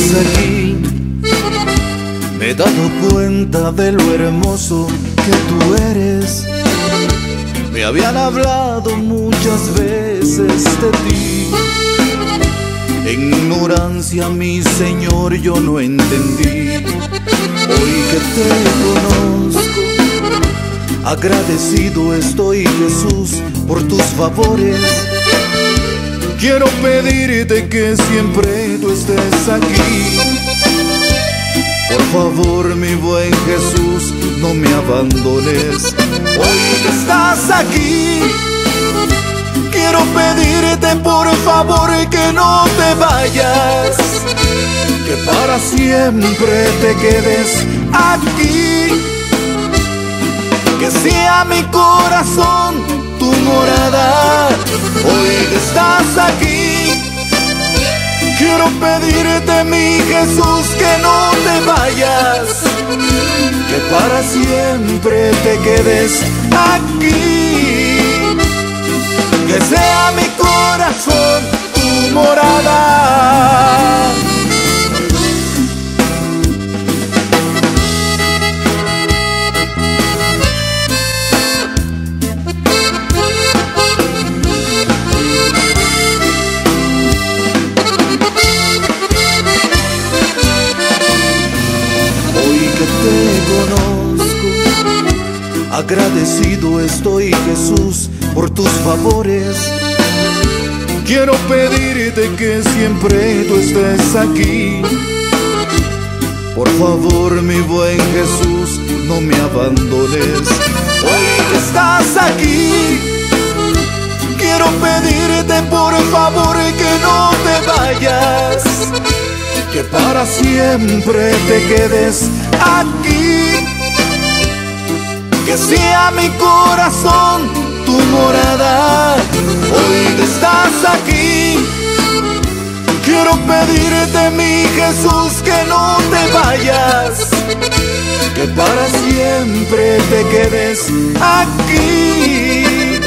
aquí me he dado cuenta de lo hermoso que tú eres. Me habían hablado muchas veces de ti. En ignorancia, mi Señor, yo no entendí. Hoy que te conozco, agradecido estoy, Jesús, por tus favores. Quiero pedirte que siempre tú estés aquí. Favor, mi buen Jesús, no me abandones. Hoy que estás aquí, quiero pedirte por favor que no te vayas. Que para siempre te quedes aquí. Que sea mi corazón pedirte, mi Jesús, que no te vayas. Que para siempre te quedes aquí. Agradecido estoy Jesús por tus favores. Quiero pedirte que siempre tú estés aquí. Por favor, mi buen Jesús, no me abandones. Hoy que estás aquí, quiero pedirte por favor que no te vayas que para siempre te quedes aquí. Que sea mi corazón tu morada. Hoy que estás aquí, quiero pedirte, mi Jesús, que no te vayas. Que para siempre te quedes aquí.